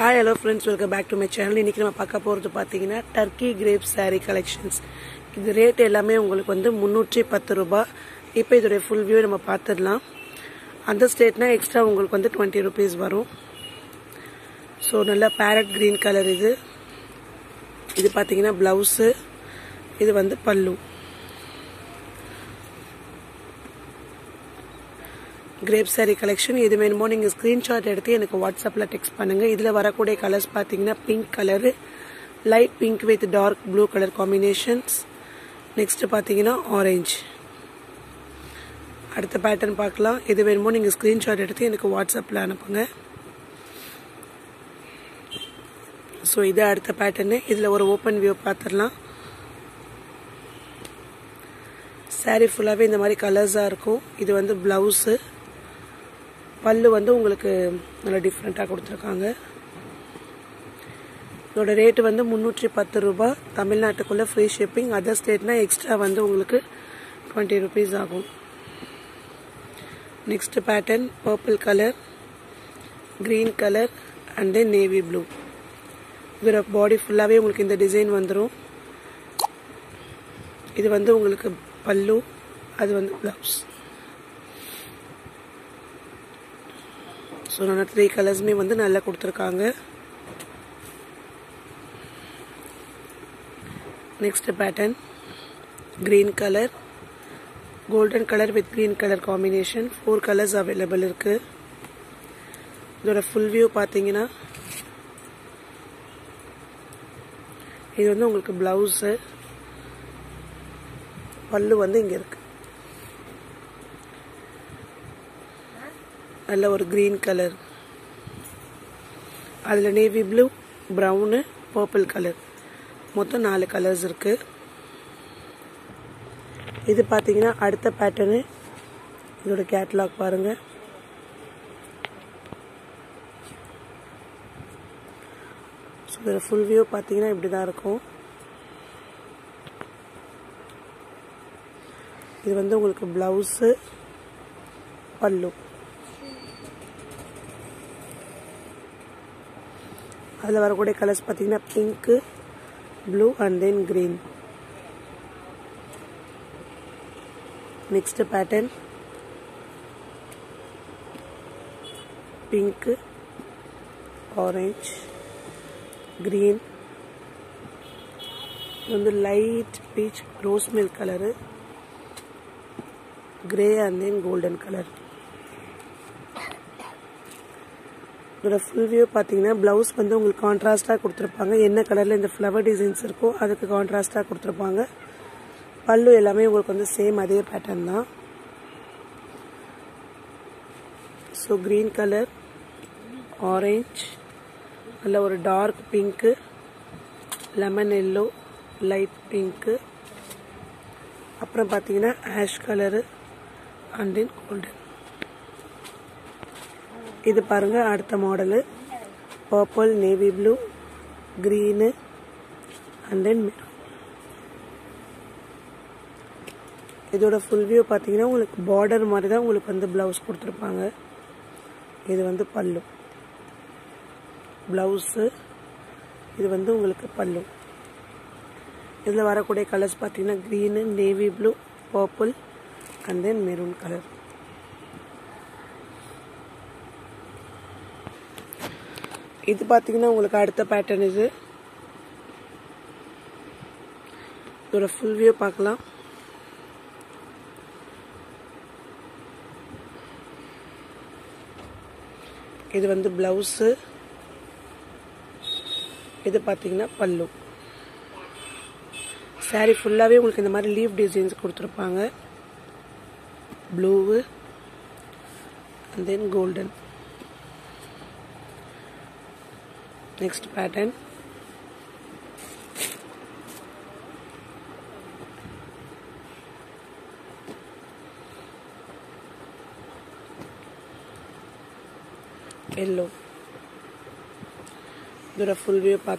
Hi hello friends welcome back to my channel இன்றைக்கி நம்ம பார்க்க போகிறது பார்த்தீங்கன்னா டர்க்கி கிரேப் saree கலெக்ஷன்ஸ் இது ரேட் எல்லாமே உங்களுக்கு வந்து முந்நூற்றி பத்து ரூபா. இப்போ இதோடைய ஃபுல் வியூ நம்ம பார்த்துடலாம். அந்த ஸ்டேட்னா எக்ஸ்ட்ரா உங்களுக்கு வந்து டுவெண்ட்டி ருபீஸ் வரும். ஸோ நல்லா பேரட் க்ரீன் கலர் இது. இது பார்த்தீங்கன்னா ப்ளவுஸு இது வந்து பல்லு. கிரேப் saree கலெக்ஷன் இது வேணுமோ நீங்கள் ஸ்க்ரீன்ஷாட் எடுத்து எனக்கு வாட்ஸ்அப்பில் டெக்ஸ்ட் பண்ணுங்கள் இதில் வரக்கூடிய கலர்ஸ் பார்த்தீங்கன்னா pink colour light pink with dark blue colour combinations next பார்த்தீங்கன்னா ஆரேஞ்ச் அடுத்த பேட்டர்ன் பார்க்கலாம். இது வேணுமோ நீங்கள் ஸ்க்ரீன்ஷாட் எடுத்து எனக்கு வாட்ஸ்அப்பில் அனுப்புங்க. ஸோ இது அடுத்த பேட்டர்னு இதில் ஒரு ஓப்பன் வியூ பார்த்துடலாம் saree ஃபுல்லாகவே இந்த மாதிரி கலர்ஸாக இருக்கும். இது வந்து ப்ளவுஸு பல்லு வந்து உங்களுக்கு நல்லா டிஃப்ரெண்ட்டாக கொடுத்துருக்காங்க. இதோட ரேட்டு வந்து முந்நூற்றி பத்து ரூபாய். தமிழ்நாட்டுக்குள்ளே ஃப்ரீ ஷிப்பிங் அதர் ஸ்டேட்னால் எக்ஸ்ட்ரா வந்து உங்களுக்கு டுவெண்ட்டி ருபீஸ் ஆகும். Next pattern purple colour green colour and then navy blue இதோட பாடி ஃபுல்லாகவே உங்களுக்கு இந்த டிசைன் வந்துடும் இது வந்து உங்களுக்கு பல்லு அது வந்து ப்ளவுஸ் ஸோ நான் த்ரீ கலர்ஸுமே வந்து நல்லா கொடுத்துருக்காங்க. Next pattern green colour golden colour with green colour combination four colours available இருக்கு. இதோட ஃபுல் வியூ பார்த்தீங்கன்னா இது வந்து உங்களுக்கு ப்ளவுஸு பல்லு வந்து இங்கே இருக்கு. நல்ல ஒரு க்ரீன் கலர் அதில் navy blue brown purple colour மொத்தம் நாலு கலர்ஸ் இருக்கு. இது பார்த்தீங்கன்னா அடுத்த பேட்டர்னு இதோட கேட்லாக் பாருங்க. ஸோ இதோட ஃபுல் வியூ பார்த்தீங்கன்னா இப்படி தான் இருக்கும். இது வந்து உங்களுக்கு ப்ளவுஸு பல்லு. அதில் வரக்கூடிய கலர்ஸ் பார்த்தீங்கன்னா pink blue and then green next pattern pink orange green வந்து light peach rose milk colour grey and then golden colour இதோட ஃபுல் வியூ பார்த்தீங்கன்னா ப்ளவுஸ் வந்து உங்களுக்கு கான்ட்ராஸ்டாக கொடுத்துருப்பாங்க. என்ன கலரில் இந்த ஃப்ளவர் டிசைன்ஸ் இருக்கோ அதுக்கு கான்ட்ராஸ்டாக கொடுத்துருப்பாங்க. பல்லு எல்லாமே உங்களுக்கு வந்து சேம் அதே பேட்டர்ன் தான். ஸோ க்ரீன் கலர் ஆரஞ்ச் நல்ல ஒரு dark pink lemon yellow light pink அப்புறம் பார்த்தீங்கன்னா ash colour and then golden இது பாருங்க அடுத்த model purple navy blue green and then maroon இதோட ஃபுல் வியூ பார்த்தீங்கன்னா உங்களுக்கு பார்டர் மாதிரி தான் உங்களுக்கு வந்து ப்ளவுஸ் கொடுத்துருப்பாங்க. இது வந்து பல்லு. ப்ளவுஸு இது வந்து உங்களுக்கு பல்லு. இதில் வரக்கூடிய கலர்ஸ் பார்த்தீங்கன்னா green navy blue purple and then maroon colour இது பார்த்தீங்கன்னா உங்களுக்கு அடுத்த பேட்டர்ன் இது. இதோட ஃபுல் வியூ பார்க்கலாம். இது வந்து ப்ளவுஸு இது பார்த்தீங்கன்னா பல்லு. சாரீ ஃபுல்லாகவே உங்களுக்கு இந்த மாதிரி லீவ் டிசைன்ஸ் கொடுத்துருப்பாங்க. Blue and then golden next pattern yellow இதோட ஃபுல் வியூ பார்த்து